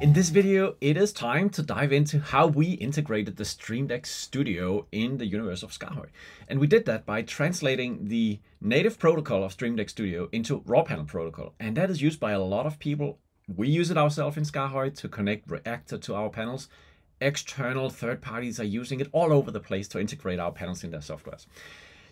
In this video, it is time to dive into how we integrated the Stream Deck Studio in the universe of SKAARHOJ. And we did that by translating the native protocol of Stream Deck Studio into raw panel protocol. And that is used by a lot of people. We use it ourselves in SKAARHOJ to connect Reactor to our panels. External third parties are using it all over the place to integrate our panels in their softwares.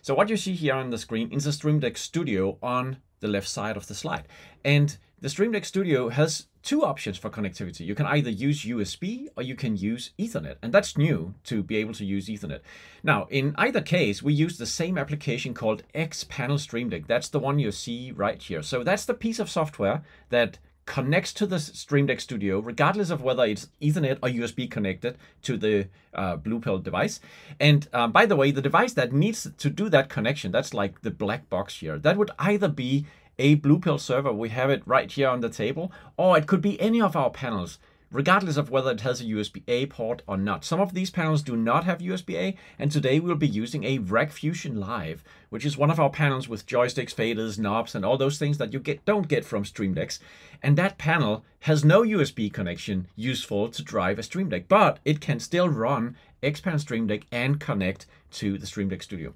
So what you see here on the screen is the Stream Deck Studio on the left side of the slide. And the Stream Deck Studio has two options for connectivity. You can either use USB or you can use Ethernet, and that's new to be able to use Ethernet. Now, in either case, we use the same application called X-Panel Stream Deck. That's the one you see right here. So that's the piece of software that connects to the Stream Deck Studio, regardless of whether it's Ethernet or USB connected to the uh, Blue Pill device. And um, by the way, the device that needs to do that connection, that's like the black box here, that would either be a Blue Pill server, we have it right here on the table, or it could be any of our panels regardless of whether it has a USB-A port or not. Some of these panels do not have USB-A, and today we'll be using a Rack Fusion Live, which is one of our panels with joysticks, faders, knobs, and all those things that you get don't get from Stream Decks. And that panel has no USB connection useful to drive a Stream Deck, but it can still run X-Panel Stream Deck and connect to the Stream Deck Studio.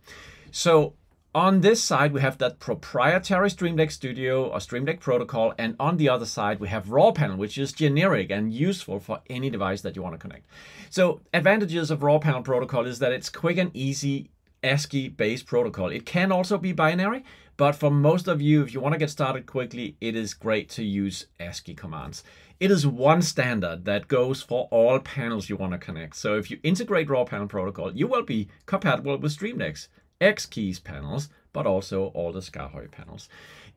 So on this side, we have that proprietary Stream Deck Studio or Stream Deck protocol, and on the other side, we have Raw Panel, which is generic and useful for any device that you want to connect. So advantages of Raw Panel protocol is that it's quick and easy ASCII-based protocol. It can also be binary, but for most of you, if you want to get started quickly, it is great to use ASCII commands. It is one standard that goes for all panels you want to connect. So if you integrate Raw Panel protocol, you will be compatible with Stream Decks. X-keys panels, but also all the SKAARHOJ panels.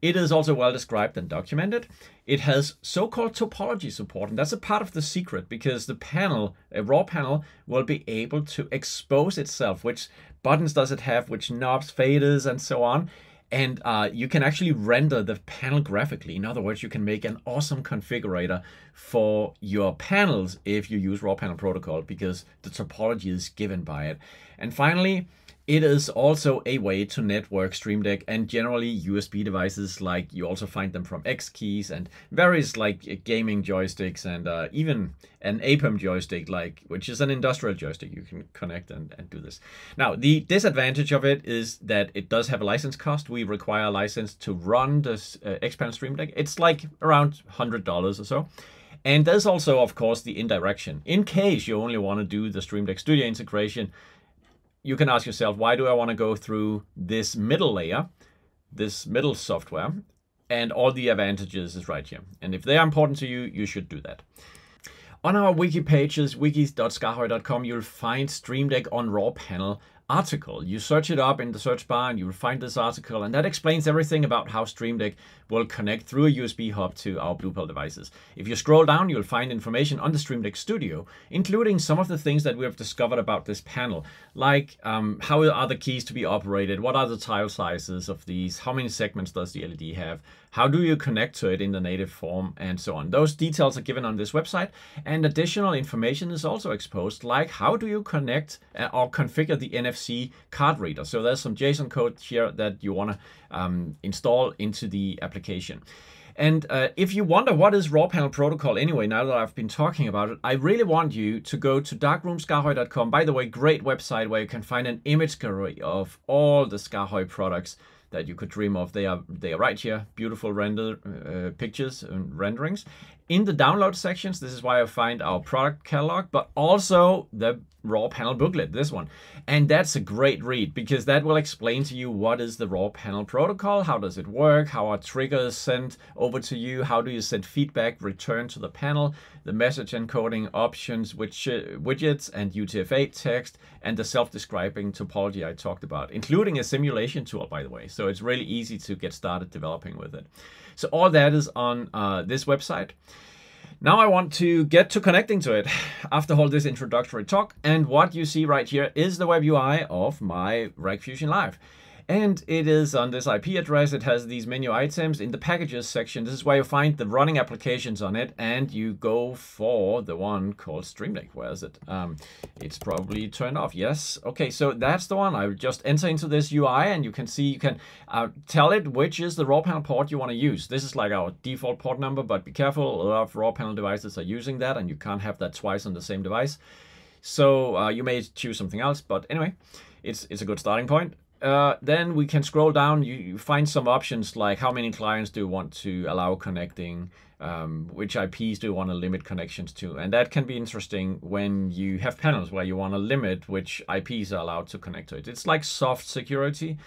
It is also well described and documented. It has so-called topology support, and that's a part of the secret because the panel, a raw panel, will be able to expose itself, which buttons does it have, which knobs, faders, and so on. And uh, you can actually render the panel graphically. In other words, you can make an awesome configurator for your panels if you use raw panel protocol because the topology is given by it. And finally, it is also a way to network Stream Deck and generally USB devices like you also find them from X-keys and various like gaming joysticks and uh, even an APEM joystick like which is an industrial joystick you can connect and, and do this. Now the disadvantage of it is that it does have a license cost. We require a license to run this uh, X-Panel Stream Deck. It's like around $100 or so. And there's also, of course, the indirection. In case you only want to do the Stream Deck Studio integration, you can ask yourself, why do I want to go through this middle layer, this middle software, and all the advantages is right here. And if they are important to you, you should do that. On our wiki pages, wikis.skaarhoj.com, you'll find Stream Deck on Raw Panel article. You search it up in the search bar and you will find this article and that explains everything about how Stream Deck will connect through a USB hub to our Blue Pill devices. If you scroll down, you'll find information on the Stream Deck Studio, including some of the things that we have discovered about this panel, like um, how are the keys to be operated, what are the tile sizes of these, how many segments does the LED have, how do you connect to it in the native form, and so on. Those details are given on this website, and additional information is also exposed, like how do you connect uh, or configure the NFC card reader. So there's some JSON code here that you want to um, install into the application. And uh, if you wonder what is raw panel protocol anyway, now that I've been talking about it, I really want you to go to darkroomskaarhoj.com. By the way, great website where you can find an image gallery of all the SKAARHOJ products that you could dream of. They are they are right here, beautiful render uh, pictures and renderings. In the download sections, this is why I find our product catalog, but also the raw panel booklet, this one. And that's a great read because that will explain to you what is the raw panel protocol, how does it work, how are triggers sent over to you, how do you send feedback, return to the panel, the message encoding options, which uh, widgets and UTF-8 text, and the self-describing topology I talked about, including a simulation tool, by the way. So it's really easy to get started developing with it. So all that is on uh, this website. Now I want to get to connecting to it after all this introductory talk. And what you see right here is the web UI of my Rack Fusion Live. And it is on this IP address. It has these menu items in the packages section. This is where you find the running applications on it. And you go for the one called Streamlink. Where is it? Um, it's probably turned off. Yes. Okay, so that's the one. I will just enter into this UI and you can see, you can uh, tell it which is the raw panel port you want to use. This is like our default port number, but be careful. A lot of raw panel devices are using that and you can't have that twice on the same device. So uh, you may choose something else, but anyway, it's, it's a good starting point. Uh, then we can scroll down. You, you, find some options like how many clients do you want to allow connecting, um, which IPs do you want to limit connections to, and that can be interesting when you have panels where you want to limit which IPs are allowed to connect to it. It's like soft security.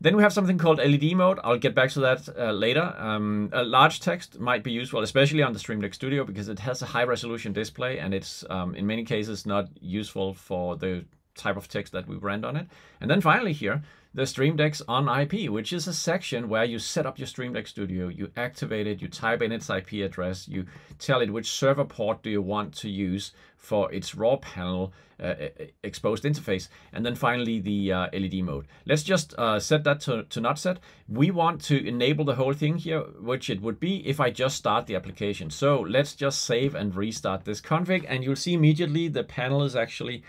Then we have something called LED mode. I'll get back to that uh, later. Um, a large text might be useful, especially on the Stream Deck Studio, because it has a high resolution display and it's um, in many cases not useful for the type of text that we render on it. And then finally here, the Stream Decks on IP, which is a section where you set up your Stream Deck Studio, you activate it, you type in its IP address, you tell it which server port do you want to use for its raw panel uh, exposed interface, and then finally the uh, LED mode. Let's just uh, set that to, to not set. We want to enable the whole thing here, which it would be if I just start the application. So let's just save and restart this config, and you'll see immediately the panel is actually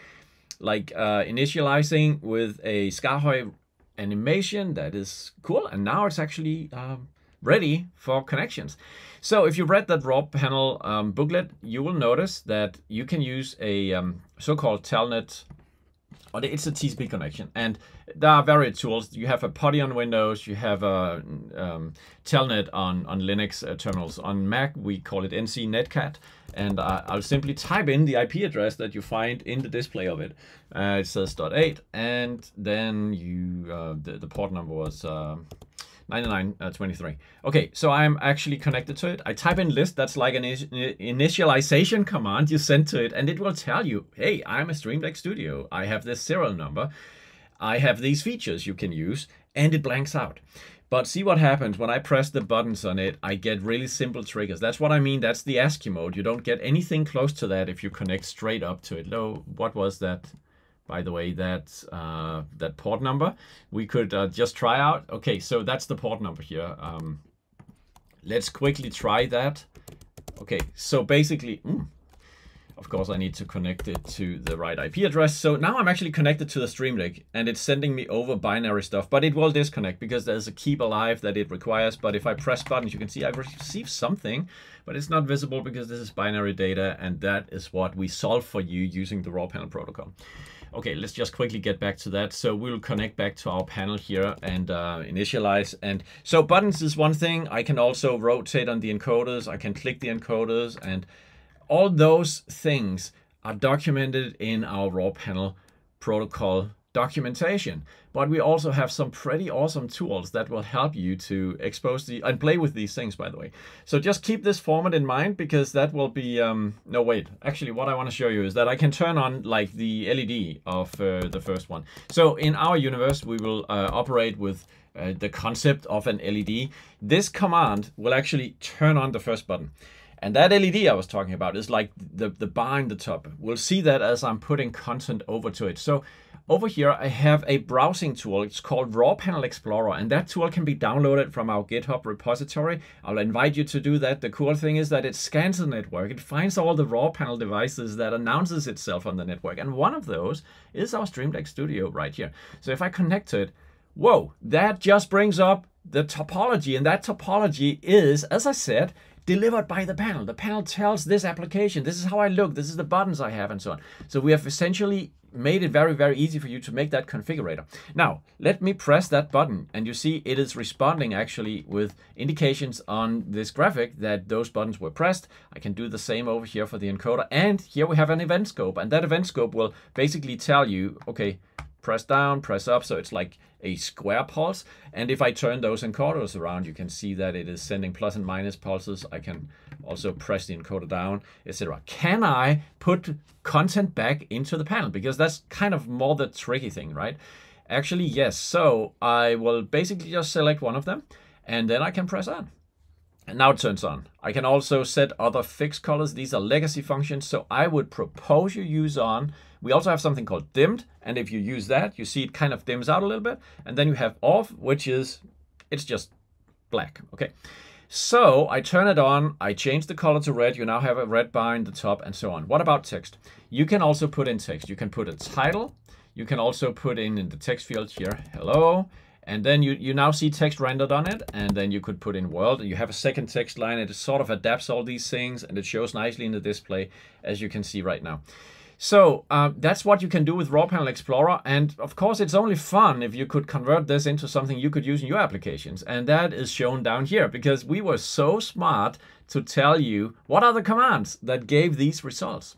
like uh, initializing with a SKAARHOJ animation that is cool. And now it's actually um, ready for connections. So if you read that raw panel um, booklet, you will notice that you can use a um, so-called telnet or it's a TCP connection. And there are various tools. You have a PuTTY on Windows, you have a um, Telnet on, on Linux uh, terminals. On Mac, we call it NC Netcat. And uh, I'll simply type in the IP address that you find in the display of it. Uh, it says .8, and then you uh, the, the port number was uh, 9923. Uh, okay, so I'm actually connected to it. I type in list, that's like an initialization command you send to it, and it will tell you, hey, I'm a Stream Deck Studio. I have this serial number. I have these features you can use, and it blanks out. But see what happens when I press the buttons on it, I get really simple triggers. That's what I mean, that's the ASCII mode. You don't get anything close to that if you connect straight up to it. No, what was that? By the way, that uh, that port number. We could uh, just try out. Okay, so that's the port number here. Um, let's quickly try that. Okay, so basically, mm, of course, I need to connect it to the right IP address. So now I'm actually connected to the Stream Deck and it's sending me over binary stuff, but it will disconnect because there's a keep alive that it requires. But if I press buttons, you can see I've received something, but it's not visible because this is binary data and that is what we solve for you using the raw panel protocol. Okay, let's just quickly get back to that. So we'll connect back to our panel here and uh, initialize. And so buttons is one thing. I can also rotate on the encoders. I can click the encoders and all those things are documented in our raw panel protocol documentation. But we also have some pretty awesome tools that will help you to expose the and play with these things, by the way. So just keep this format in mind because that will be, um, no, wait, actually what I want to show you is that I can turn on like the LED of uh, the first one. So in our universe, we will uh, operate with uh, the concept of an LED. This command will actually turn on the first button. And that LED I was talking about is like the, the bar in the top. We'll see that as I'm putting content over to it. So over here, I have a browsing tool. It's called Raw Panel Explorer, and that tool can be downloaded from our GitHub repository. I'll invite you to do that. The cool thing is that it scans the network. It finds all the raw panel devices that announces itself on the network. And one of those is our Stream Deck Studio right here. So if I connect to it, whoa, that just brings up the topology. And that topology is, as I said, delivered by the panel. The panel tells this application, this is how I look, this is the buttons I have and so on. So we have essentially made it very, very easy for you to make that configurator. Now, let me press that button and you see it is responding actually with indications on this graphic that those buttons were pressed. I can do the same over here for the encoder. And here we have an event scope and that event scope will basically tell you, okay, press down, press up. So it's like a square pulse. And if I turn those encoders around, you can see that it is sending plus and minus pulses. I can also press the encoder down, etc. Can I put content back into the panel? Because that's kind of more the tricky thing, right? Actually, yes. So I will basically just select one of them and then I can press on. And now it turns on. I can also set other fixed colors. These are legacy functions. So I would propose you use on We also have something called dimmed, and if you use that, you see it kind of dims out a little bit. And then you have off, which is, it's just black, okay? So I turn it on, I change the color to red, you now have a red bar in the top and so on. What about text? You can also put in text. You can put a title, you can also put in in the text field here, hello, and then you, you now see text rendered on it, and then you could put in world, you have a second text line, it sort of adapts all these things, and it shows nicely in the display, as you can see right now. So uh, that's what you can do with Raw Panel Explorer. And of course, it's only fun if you could convert this into something you could use in your applications. And that is shown down here because we were so smart to tell you what are the commands that gave these results.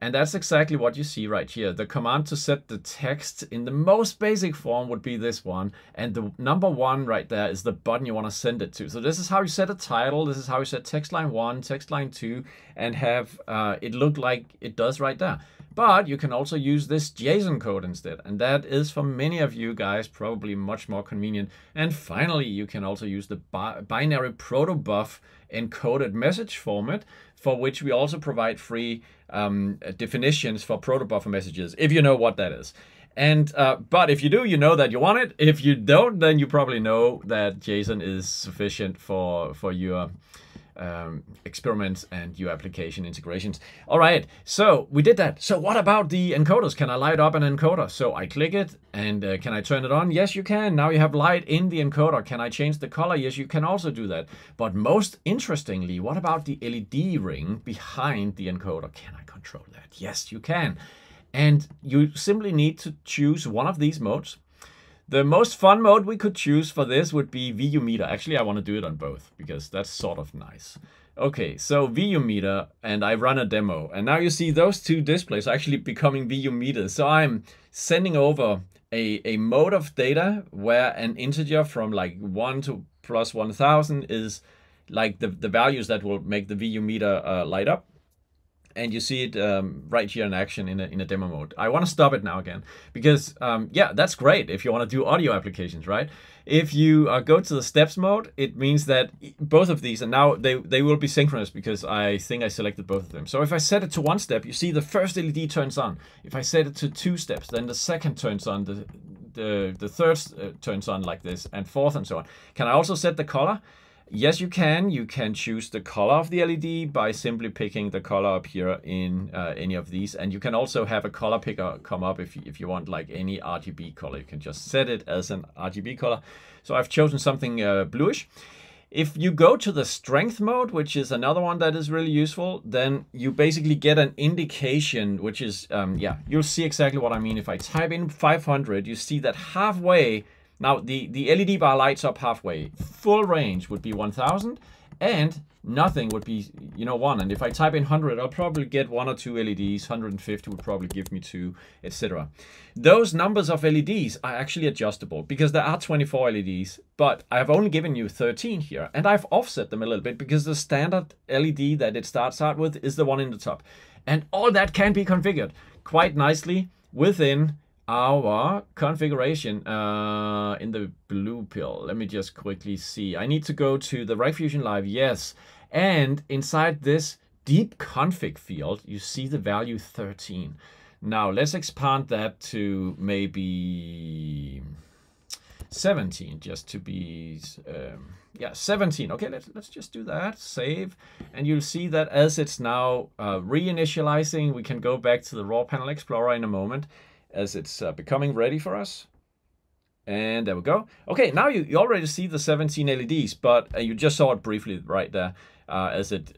And that's exactly what you see right here. The command to set the text in the most basic form would be this one. And the number one right there is the button you want to send it to. So this is how you set a title. This is how you set text line one, text line two, and have uh, it look like it does right there. But you can also use this JSON code instead. And that is for many of you guys probably much more convenient. And finally, you can also use the bi binary protobuf encoded message format for which we also provide free um, definitions for protobuffer messages, if you know what that is. And uh, but if you do, you know that you want it. If you don't, then you probably know that JSON is sufficient for for your um, experiments and your application integrations. All right, so we did that. So what about the encoders? Can I light up an encoder? So I click it and uh, can I turn it on? Yes, you can. Now you have light in the encoder. Can I change the color? Yes, you can also do that. But most interestingly, what about the LED ring behind the encoder? Can I control that? Yes, you can. And you simply need to choose one of these modes. The most fun mode we could choose for this would be VU meter. Actually, I want to do it on both because that's sort of nice. Okay, so VU meter and I run a demo. And now you see those two displays actually becoming VU meters. So I'm sending over a, a mode of data where an integer from like 1 to plus 1000 is like the, the values that will make the VU meter uh, light up and you see it um, right here in action in a, in a demo mode. I want to stop it now again because um, yeah, that's great if you want to do audio applications, right? If you uh, go to the steps mode, it means that both of these, and now they, they will be synchronous because I think I selected both of them. So if I set it to one step, you see the first LED turns on. If I set it to two steps, then the second turns on, the, the, the third uh, turns on like this, and fourth and so on. Can I also set the color? Yes, you can. You can choose the color of the LED by simply picking the color up here in uh, any of these. And you can also have a color picker come up if you, if you want like any RGB color. You can just set it as an RGB color. So I've chosen something uh, bluish. If you go to the strength mode, which is another one that is really useful, then you basically get an indication, which is, um, yeah, you'll see exactly what I mean. If I type in 500, you see that halfway now the, the LED bar lights up halfway. Full range would be 1000 and nothing would be, you know, one. And if I type in 100, I'll probably get one or two LEDs. 150 would probably give me two, etc. Those numbers of LEDs are actually adjustable because there are 24 LEDs, but I have only given you 13 here. And I've offset them a little bit because the standard LED that it starts out with is the one in the top. And all that can be configured quite nicely within our configuration uh, in the blue pill. Let me just quickly see. I need to go to the Rack Fusion Live, yes. And inside this deep config field, you see the value 13. Now let's expand that to maybe 17 just to be um, yeah 17 okay let's, let's just do that save and you'll see that as it's now uh, reinitializing we can go back to the raw panel explorer in a moment as it's uh, becoming ready for us. And there we go. Okay, now you, you already see the 17 LEDs, but uh, you just saw it briefly right there uh, as it,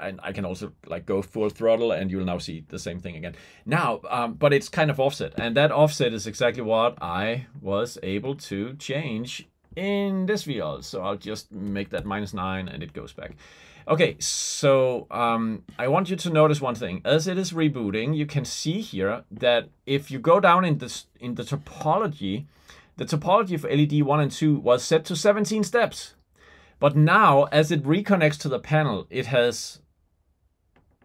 and I can also like go full throttle and you'll now see the same thing again. Now, um, but it's kind of offset and that offset is exactly what I was able to change in this VL. So I'll just make that minus nine and it goes back. Okay, so um, I want you to notice one thing. As it is rebooting, you can see here that if you go down in this in the topology, the topology for LED 1 and 2 was set to 17 steps. But now, as it reconnects to the panel, it has...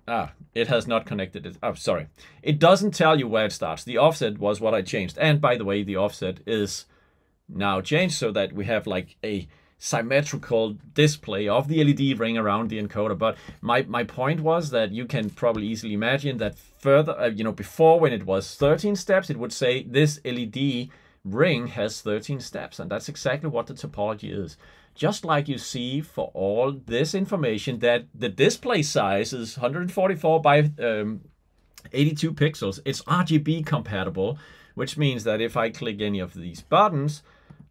Ah, it has not connected it. Oh, sorry. It doesn't tell you where it starts. The offset was what I changed. And by the way, the offset is now changed so that we have like a symmetrical display of the LED ring around the encoder. But my, my point was that you can probably easily imagine that further, uh, you know, before when it was 13 steps, it would say this LED ring has 13 steps. And that's exactly what the topology is. Just like you see for all this information that the display size is 144 by um, 82 pixels. It's RGB compatible, which means that if I click any of these buttons,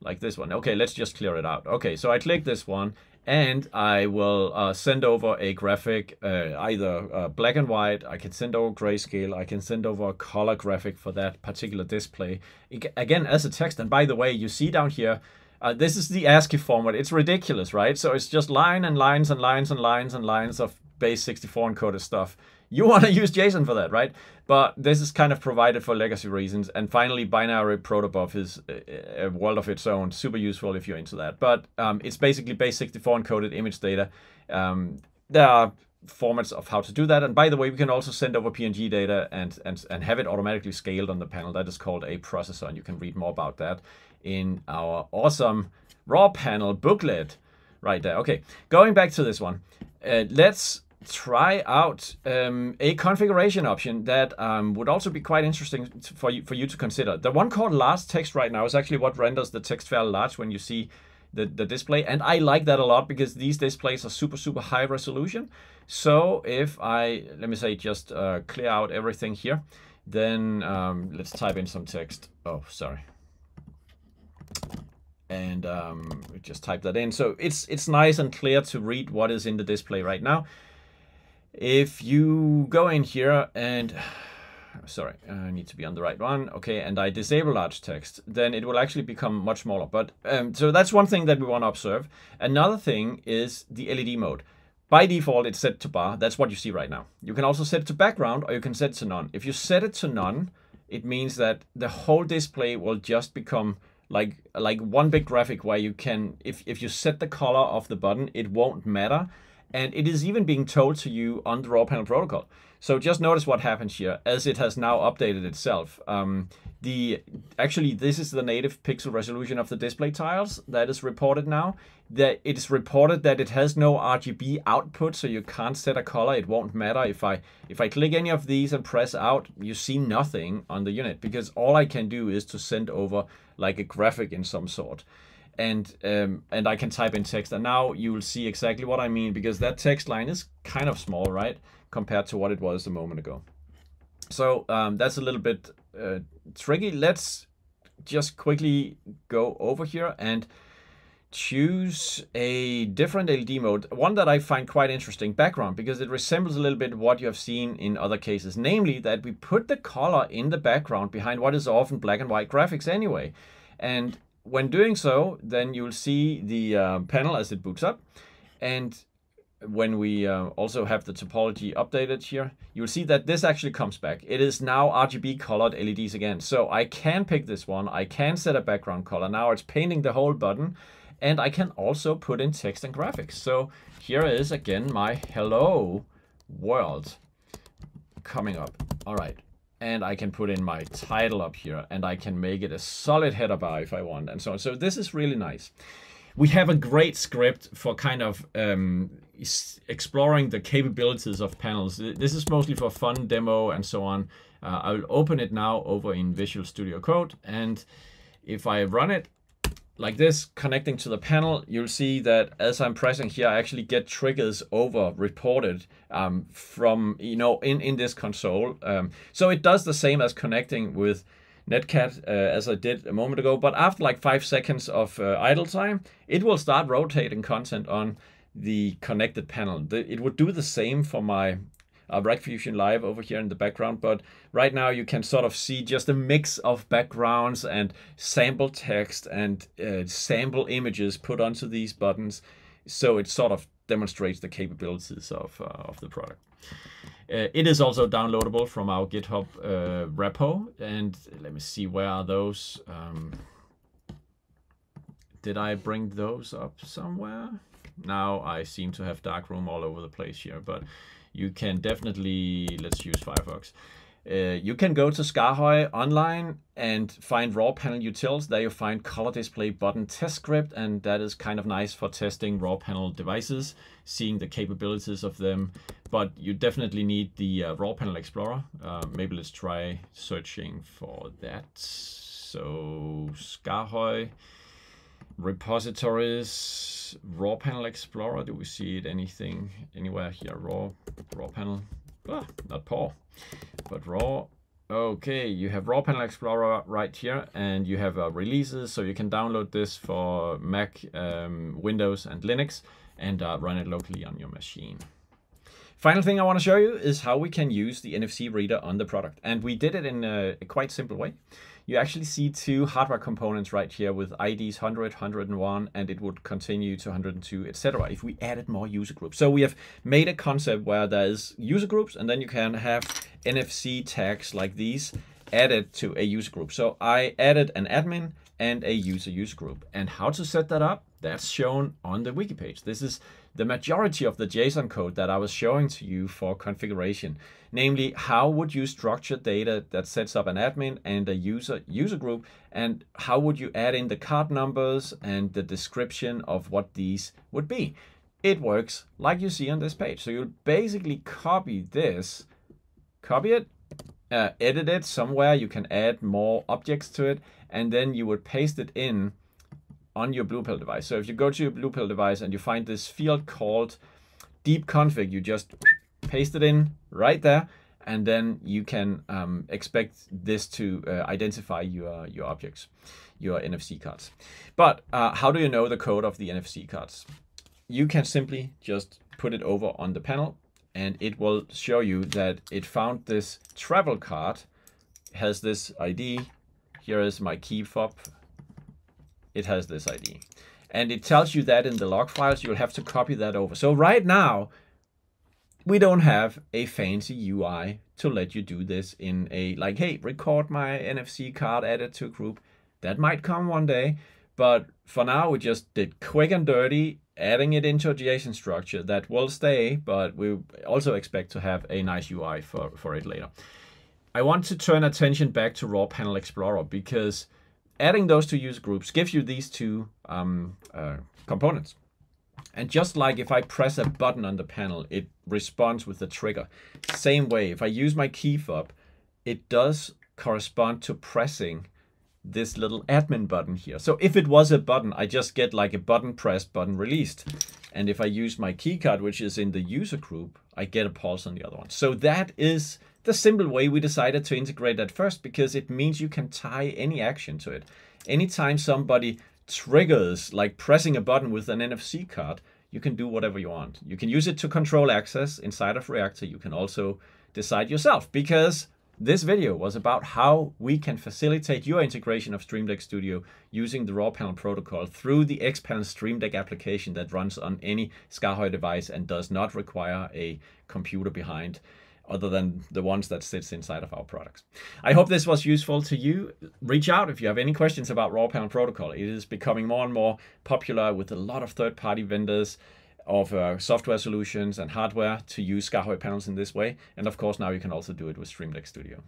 like this one. Okay, let's just clear it out. Okay, so I click this one and I will uh, send over a graphic, uh, either uh, black and white, I can send over grayscale, I can send over a color graphic for that particular display. Again, as a text, and by the way, you see down here, uh, this is the ASCII format. It's ridiculous, right? So it's just line and lines and lines and lines and lines of base 64 encoded stuff you want to use JSON for that, right? But this is kind of provided for legacy reasons. And finally, binary protobuf is a world of its own, super useful if you're into that. But um, it's basically base 64 encoded image data. Um, there are formats of how to do that. And by the way, we can also send over PNG data and, and, and have it automatically scaled on the panel. That is called a processor, and you can read more about that in our awesome raw panel booklet right there. Okay, going back to this one. Uh, let's try out um, a configuration option that um, would also be quite interesting for you for you to consider. The one called large text right now is actually what renders the text fairly large when you see the, the display. And I like that a lot because these displays are super, super high resolution. So if I, let me say, just uh, clear out everything here, then um, let's type in some text. Oh, sorry. And um, just type that in. So it's it's nice and clear to read what is in the display right now. If you go in here and sorry, I need to be on the right one. Okay, and I disable large text, then it will actually become much smaller. But um, so that's one thing that we want to observe. Another thing is the LED mode. By default, it's set to bar. That's what you see right now. You can also set it to background or you can set it to none. If you set it to none, it means that the whole display will just become like like one big graphic where you can, if, if you set the color of the button, it won't matter and it is even being told to you on the raw panel protocol. So just notice what happens here as it has now updated itself. Um, the Actually, this is the native pixel resolution of the display tiles that is reported now. That It is reported that it has no RGB output, so you can't set a color. It won't matter if I if I click any of these and press out, you see nothing on the unit because all I can do is to send over like a graphic in some sort and um, and I can type in text. And now you will see exactly what I mean because that text line is kind of small, right? Compared to what it was a moment ago. So um, that's a little bit uh, tricky. Let's just quickly go over here and choose a different LED mode, one that I find quite interesting, background, because it resembles a little bit what you have seen in other cases, namely that we put the color in the background behind what is often black and white graphics anyway. And when doing so, then you'll see the uh, panel as it boots up. And when we uh, also have the topology updated here, you'll see that this actually comes back. It is now RGB colored LEDs again. So I can pick this one. I can set a background color. Now it's painting the whole button. And I can also put in text and graphics. So here is again my hello world coming up. All right and I can put in my title up here and I can make it a solid header bar if I want and so on. So this is really nice. We have a great script for kind of um, exploring the capabilities of panels. This is mostly for fun demo and so on. Uh, I'll open it now over in Visual Studio Code and if I run it, like this, connecting to the panel, you'll see that as I'm pressing here, I actually get triggers over reported um, from, you know, in, in this console. Um, so it does the same as connecting with Netcat uh, as I did a moment ago. But after like five seconds of uh, idle time, it will start rotating content on the connected panel. The, it would do the same for my uh, Fusion Live over here in the background. But right now you can sort of see just a mix of backgrounds and sample text and uh, sample images put onto these buttons. So it sort of demonstrates the capabilities of, uh, of the product. Uh, it is also downloadable from our GitHub uh, repo. And let me see, where are those? Um, did I bring those up somewhere? Now I seem to have dark room all over the place here, but you can definitely, let's use Firefox. Uh, you can go to SKAARHOJ online and find raw panel utils. There you find color display button test script, and that is kind of nice for testing raw panel devices, seeing the capabilities of them. But you definitely need the uh, raw panel explorer. Uh, maybe let's try searching for that. So SKAARHOJ repositories, raw panel explorer. Do we see it anything anywhere here? Raw, raw panel. Ah, not PAW but raw okay you have raw panel explorer right here and you have uh, releases so you can download this for mac um, windows and linux and uh, run it locally on your machine final thing i want to show you is how we can use the nfc reader on the product and we did it in a, a quite simple way you actually see two hardware components right here with IDs 100, 101, and it would continue to 102, etc. if we added more user groups. So we have made a concept where there's user groups, and then you can have NFC tags like these added to a user group. So I added an admin and a user user group. And how to set that up? That's shown on the wiki page. This is the majority of the JSON code that I was showing to you for configuration. Namely, how would you structure data that sets up an admin and a user user group, and how would you add in the card numbers and the description of what these would be. It works like you see on this page. So you basically copy this, copy it, uh, edit it somewhere. You can add more objects to it, and then you would paste it in on your blue pill device. So if you go to your blue pill device and you find this field called deep config, you just paste it in right there, and then you can um, expect this to uh, identify your, your objects, your NFC cards. But uh, how do you know the code of the NFC cards? You can simply just put it over on the panel and it will show you that it found this travel card, has this ID. Here is my key fob it has this ID. And it tells you that in the log files, you'll have to copy that over. So right now, we don't have a fancy UI to let you do this in a, like, hey, record my NFC card, add it to a group. That might come one day, but for now, we just did quick and dirty, adding it into a JSON structure that will stay, but we also expect to have a nice UI for, for it later. I want to turn attention back to Raw Panel Explorer because adding those two user groups gives you these two um, uh, components. And just like if I press a button on the panel, it responds with the trigger. Same way, if I use my key fob, it does correspond to pressing this little admin button here. So if it was a button, I just get like a button pressed, button released. And if I use my keycard, which is in the user group, I get a pulse on the other one. So that is the simple way we decided to integrate that first because it means you can tie any action to it. Anytime somebody triggers, like pressing a button with an NFC card, you can do whatever you want. You can use it to control access inside of Reactor. You can also decide yourself because this video was about how we can facilitate your integration of Stream Deck Studio using the raw panel protocol through the Xpanel Stream Deck application that runs on any SKAARHOJ device and does not require a computer behind other than the ones that sits inside of our products. I hope this was useful to you. Reach out if you have any questions about raw panel protocol. It is becoming more and more popular with a lot of third-party vendors of uh, software solutions and hardware to use SKAARHOJ panels in this way. And of course, now you can also do it with Stream Deck Studio.